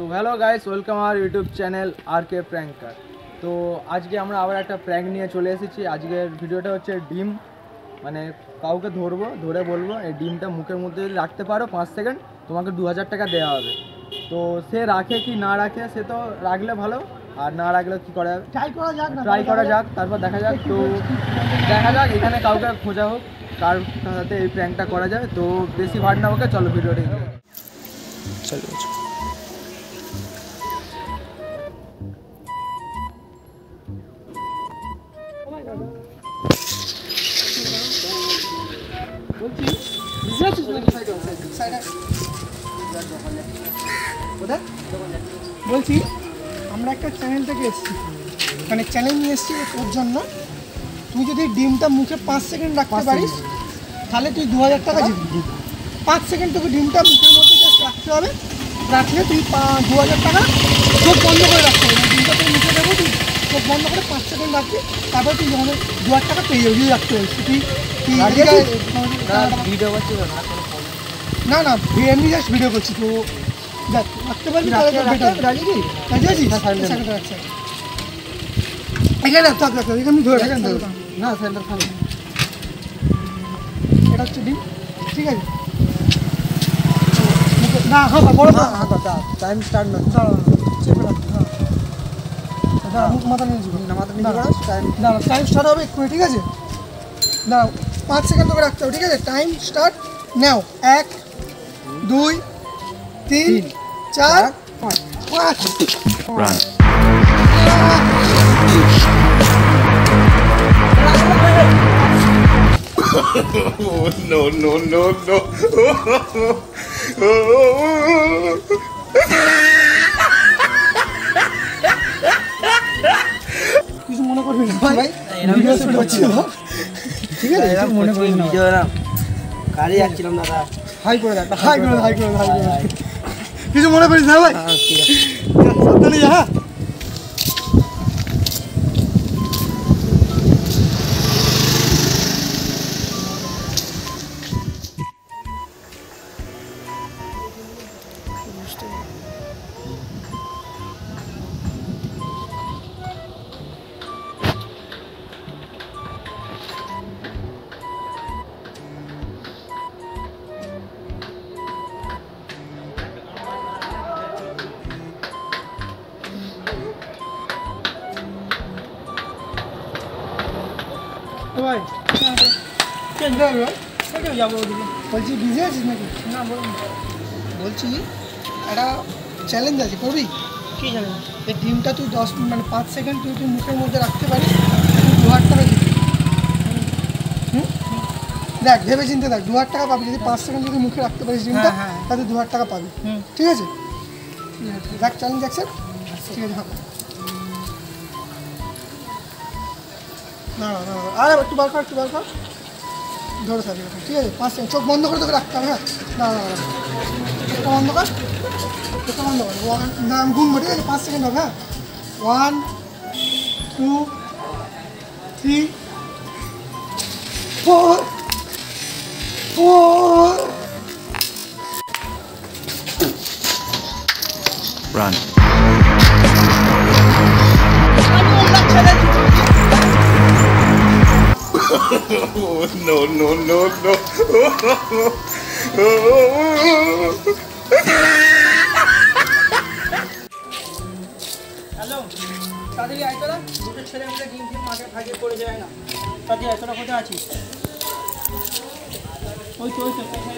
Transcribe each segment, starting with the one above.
তো hello guys welcome আমার YouTube channel R K pranker. তো আজকে আমরা আবার একটা প্র্যাঙ্ক নিয়ে চলে এসেছি। আজকের ভিডিওটা হচ্ছে ডিম। মানে কাউকে ধরবো ধরে বলব এই ডিমটা মুখের মধ্যে যদি রাখতে পারো পাঁচ সেকেন্ড তোমাকে দু হাজার টাকা দেওয়া হবে। তো সে রাখে কি না রাখে সে তো রাখলে ভালো আর না রাখলে কি করা যাবে? ট্রাই করা যাক ট্রাই করা যাক তারপর দেখা যাক। তো দেখা যাক এখানে কাউকে খোঁজা হোক কার সাথে এই প্র্যাঙ্কটা করা যায়। তো বেশি ভাট না হোক চলো ভিডিওটা চলো। বলছি আমরা একটা চ্যানেল থেকে এসেছি। মানে চ্যানেল নিয়ে এসেছি তোর জন্য। তুই যদি ডিমটা মুখে পাঁচ সেকেন্ড রাখতে পারিস তাহলে তুই দু হাজার টাকা জিতবি। পাঁচ সেকেন্ড তোকে ডিমটা মুখের মধ্যে রাখতে হবে। রাখলে তুই দু হাজার টাকা চোখ বন্ধ করে রাখতে হবে। মানে ডিমটা তুই মুখে দেবো তুই চোখ বন্ধ করে পাঁচ সেকেন্ড রাখবি। তারপর তুই যখন দু হাজার টাকা পেয়ে যাবি রাখতে পারিস তুই তুই না না না এমনি জাস্ট ভিডিও করছি তো দেখ রাখতে পারবি তাহলে তো better। রাজি আছিস সেকেন্ড রাখছে। এখানে রাখ, থাক রাখ এখানে ধরে রাখ। না সেন্টার খালি এটা হচ্ছে ডিম ঠিক আছে? না হ্যাঁ হ্যাঁ, বড় না টাইম স্টার্ট না। চেপে রাখ হ্যাঁ। মুখ মাথা নিয়ে যাব না মাথা। করো, time- টাইম স্টার্ট হবে এক্ষুনি ঠিক আছে? দাঁড়াও পাঁচ সেকেন্ড তোকে রাখতে হবে ঠিক আছে? টাইম স্টার্ট নাও এক দুই তিন চার পাঁচ Run. Oh, no, no, no, no. কিছু মনে করবি না ভাই? ভিডিও শুট হচ্ছিল ঠিক আছে কিছু মনে করিস না। ভিডিও না গাড়ি যাচ্ছিলাম দাদা। হাই করে দেখ হাই করে হাই করে হাই করে কিছু মনে করিস না ভাই সাবধানে যা হ্যাঁ। ভাই। কোথায় যাব ওদিকে? বলছি বিজি আছিস নাকি? না বলুন। বলছি একটা চ্যালেঞ্জ আছে করবি? কী চ্যালেঞ্জ এই ডিমটা তুই দশ মানে পাঁচ সেকেন্ড তুই তুই মুখের মধ্যে রাখতে পারিস দু হাজার টাকা হুম? দেখ ভেবে চিন্তে দেখ দু হাজার টাকা পাবি যদি পাঁচ সেকেন্ড যদি মুখে রাখতে পারিস ডিমটা তাহলে দু হাজার টাকা পাবি। ঠিক আছে? দেখ চ্যালেঞ্জ অ্যাকসেপ্ট ঠিক আছে না না। আরে একটু বার কর একটু বার কর ধরে এরকম, ঠিক আছে? পাঁচ সেকেন্ড। চোখ বন্ধ করে তোকে রাখতে হবে হ্যাঁ? না না চোখটা বন্ধ কর। চোখটা বন্ধ কর। ওয়ান না আমি গুনবো ঠিক আছে পাঁচ সেকেন্ড হবে হ্যাঁ? One two three four four no, no, no, no. Hello তাড়াতাড়ি আয় তোরা দুটো ছেলে মিলে ডিম ফিম মাঠে ফাঁকে পড়ে যায় না। তাড়াতাড়ি আয় তোরা কোথায় আছিস? ওই তো ওই তো। কোথায়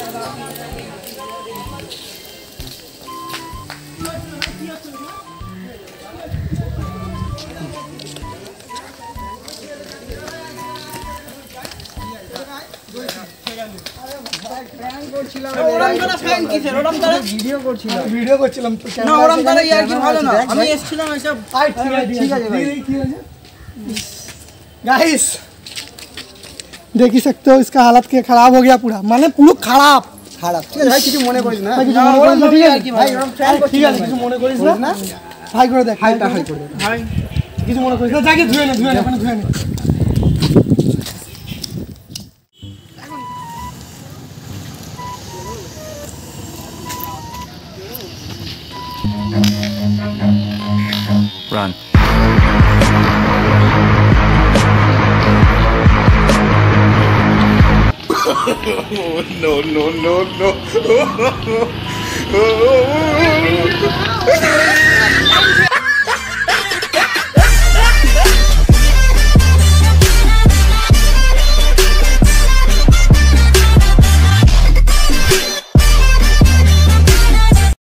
गाइस देख ही सकते हो इसका हालत क्या खराब हो गया पूरा माने पूरा खराब খারাপ ঠিক আছে ভাই কিছু মনে করিস না ভাই কিছু মনে করিস না, ঠিক আছে ভাই ওরকম ট্রাই করছিস ঠিক আছে কিছু মনে করিস না হাই করে দেখ হাইটা হাই করে দেখ ভাই কিছু মনে করিস না যাকে ধুয়ে নে ধুয়ে নে ওখানে ধুয়ে নে Run. no, no, no, no.